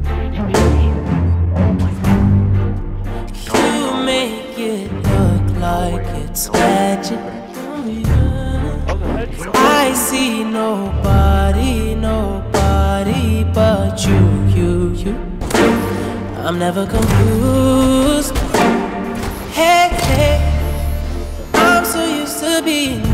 did it. You make it look like it's magic. I see nobody, nobody but you, you, you. I'm never confused. Hey, hey, I'm so used to being.